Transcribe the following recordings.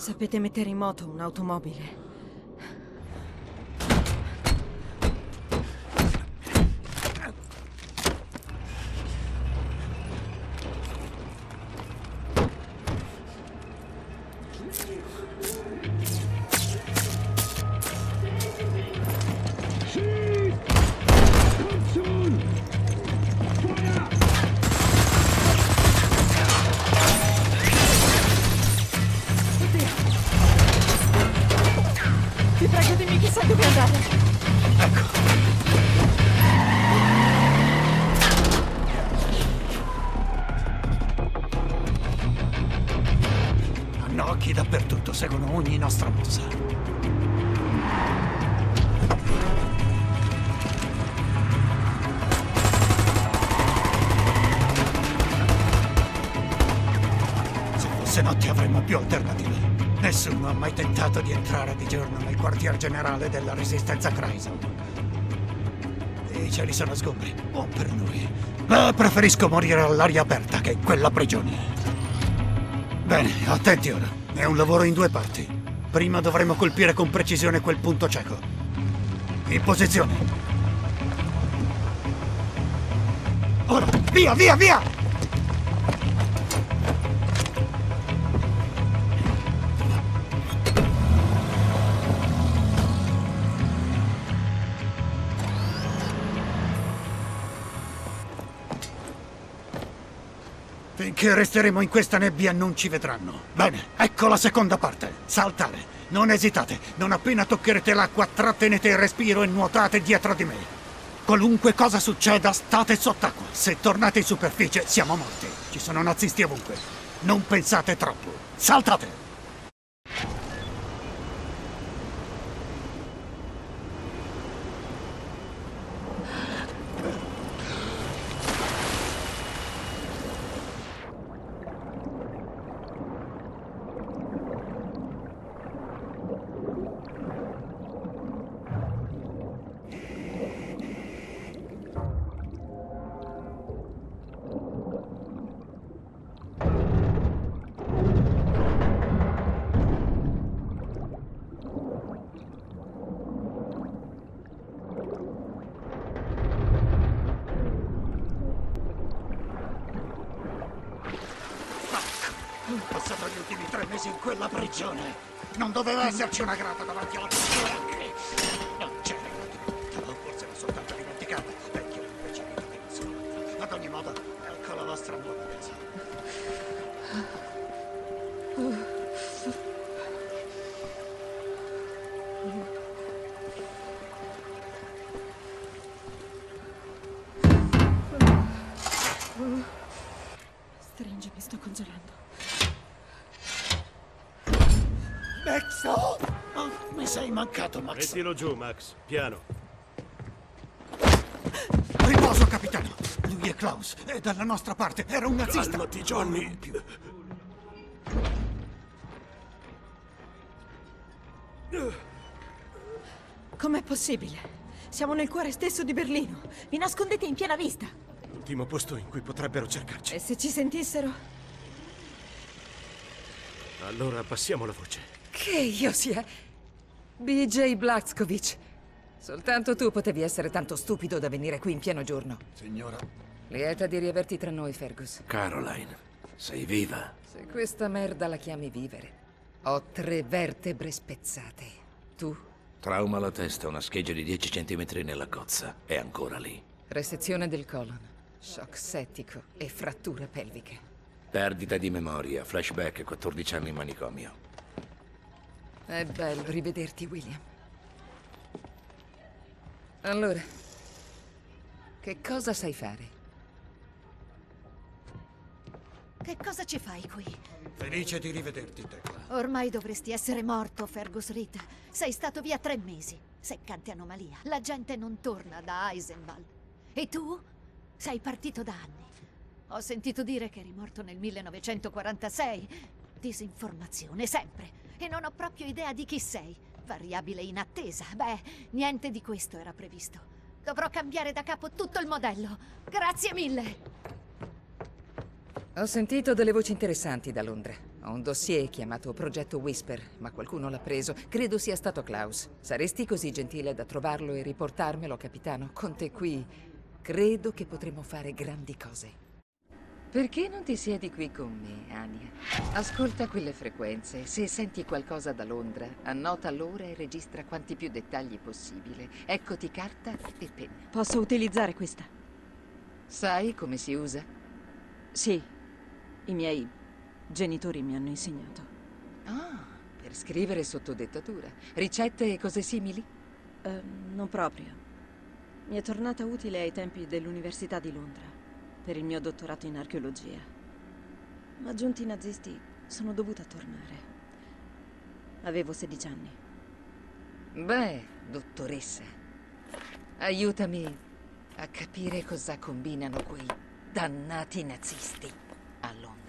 Sapete mettere in moto un'automobile? Ogni nostra mossa. Se fosse notte avremmo più alternative. Nessuno ha mai tentato di entrare di giorno nel quartier generale della resistenza Chrysler. I cieli sono sgombri, buon per noi. Ma preferisco morire all'aria aperta che in quella prigione. Bene, attenti ora. È un lavoro in due parti. Prima dovremo colpire con precisione quel punto cieco. In posizione. Ora, via, via, via! Finché resteremo in questa nebbia non ci vedranno. Bene, ecco la seconda parte. Saltare. Non esitate. Non appena toccherete l'acqua, trattenete il respiro e nuotate dietro di me. Qualunque cosa succeda, state sott'acqua. Se tornate in superficie, siamo morti. Ci sono nazisti ovunque. Non pensate troppo. Saltate! Prigione. Non doveva esserci una grata davanti alla postura. Non c'era o forse l'ho soltanto dimenticata. Vecchio imbecillito che non sono mai. Ad ogni modo, ecco la vostra nuova casa. Mancato, Max. Mettilo giù, Max. Piano. Riposo, capitano. Lui è Klaus. È dalla nostra parte. Era un nazista. Calmati, Johnny. Com'è possibile? Siamo nel cuore stesso di Berlino. Vi nascondete in piena vista. L'ultimo posto in cui potrebbero cercarci. E se ci sentissero? Allora passiamo la voce. Che io sia BJ Blazkowicz. Soltanto tu potevi essere tanto stupido da venire qui in pieno giorno. Signora, Lieta di riaverti tra noi, Fergus. Caroline, sei viva? Se questa merda la chiami vivere, ho tre vertebre spezzate. Tu? Trauma alla testa, una scheggia di 10 centimetri nella cozza. È ancora lì. Resezione del colon, shock settico e fratture pelviche. Perdita di memoria, flashback, 14 anni in manicomio. È bello rivederti, William. Allora, che cosa sai fare? Che cosa ci fai qui? felice di rivederti, Tecla. Ormai dovresti essere morto, Fergus Reed. Sei stato via tre mesi. Seccante anomalia. La gente non torna da Eisenwald. E tu? Sei partito da anni. Ho sentito dire che eri morto nel 1946. Disinformazione, sempre. E non ho proprio idea di chi sei. Variabile in attesa. Beh, niente di questo era previsto. Dovrò cambiare da capo tutto il modello. Grazie mille. Ho sentito delle voci interessanti da Londra. Ho un dossier chiamato Progetto Whisper, ma qualcuno l'ha preso. Credo sia stato Klaus. Saresti così gentile da trovarlo e riportarmelo, capitano? Con te qui, credo che potremo fare grandi cose. Perché non ti siedi qui con me, Ania? Ascolta quelle frequenze. Se senti qualcosa da Londra, annota l'ora e registra quanti più dettagli possibile. Eccoti carta e penna. Posso utilizzare questa? Sai come si usa? Sì. I miei genitori mi hanno insegnato. Ah, per scrivere sotto dettatura. Ricette e cose simili? Eh, non proprio. Mi è tornata utile ai tempi dell'Università di Londra, per il mio dottorato in archeologia. Ma giunti i nazisti, sono dovuta tornare. Avevo 16 anni. Beh, dottoressa, aiutami a capire cosa combinano quei dannati nazisti a Londra.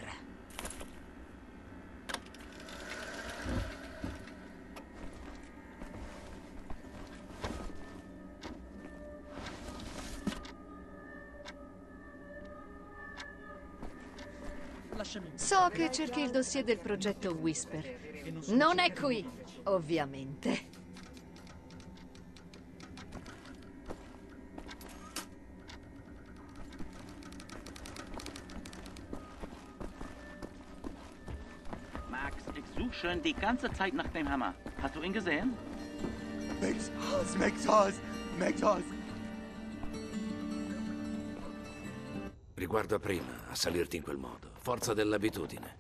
So che cerchi il dossier del progetto Whisper. Non è qui, ovviamente. Max, ich suche schon die ganze Zeit nach dem Hammer. Hast du ihn gesehen? Max Haus, Max Haus, Max. Riguardo a prima, a salirti in quel modo. Forza dell'abitudine.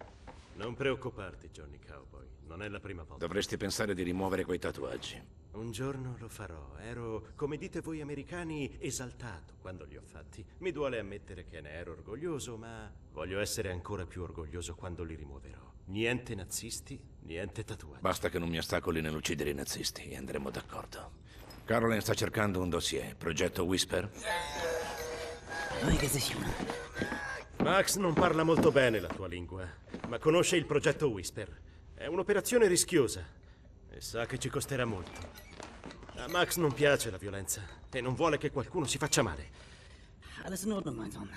Non preoccuparti, Johnny Cowboy. Non è la prima volta. Dovresti pensare di rimuovere quei tatuaggi. Un giorno lo farò. Ero, come dite voi americani, esaltato quando li ho fatti. Mi duole ammettere che ne ero orgoglioso, ma voglio essere ancora più orgoglioso quando li rimuoverò. Niente nazisti, niente tatuaggi. Basta che non mi ostacoli nell'uccidere i nazisti e andremo d'accordo. Caroline sta cercando un dossier. Progetto Whisper? Max non parla molto bene la tua lingua, ma conosce il progetto Whisper. È un'operazione rischiosa e sa che ci costerà molto. A Max non piace la violenza e non vuole che qualcuno si faccia male. Alles in Ordnung, mein Sohn.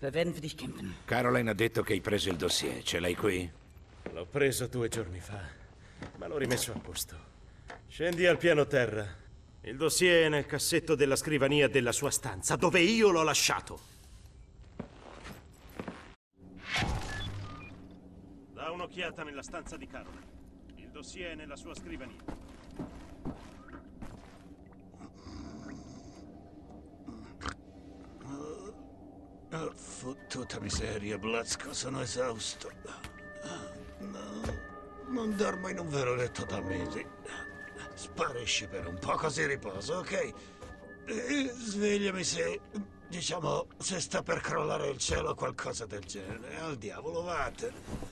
Wir werden für dich kämpfen. Caroline ha detto che hai preso il dossier. Ce l'hai qui? L'ho preso due giorni fa, ma l'ho rimesso a posto. Scendi al piano terra. Il dossier è nel cassetto della scrivania della sua stanza, dove io l'ho lasciato. Un'occhiata nella stanza di Caroline. Il dossier è nella sua scrivania. Oh, fottuta miseria, Blazko, sono esausto. No, non dormo in un vero letto da mesi. Sparisci per un po', così riposo, ok? E svegliami se, diciamo, se sta per crollare il cielo o qualcosa del genere. Al diavolo, vattene.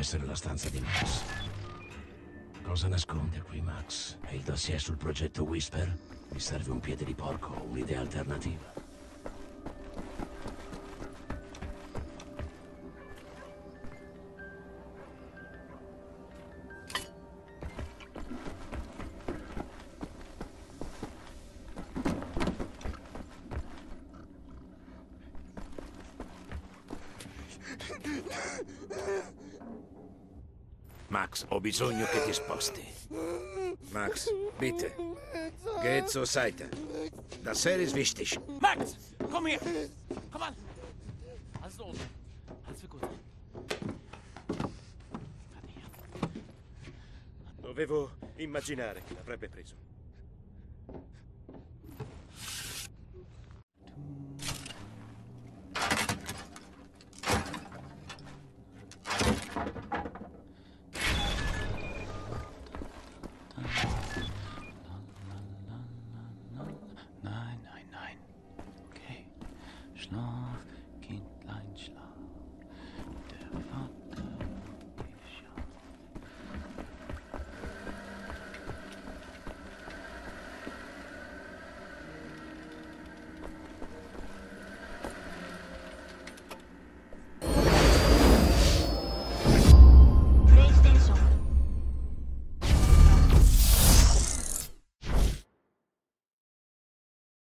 Essere la stanza di Max. Cosa nasconde qui Max? È il dossier sul progetto Whisper? Mi serve un piede di porco o un'idea alternativa? Max, ho bisogno che ti sposti. Max, bitte. Geht zur Seite. Das Seil ist wichtig. Max, komm her! Komm an! Alles los. Alles wird gut. Hier. Dovevo immaginare che l'avrebbe preso.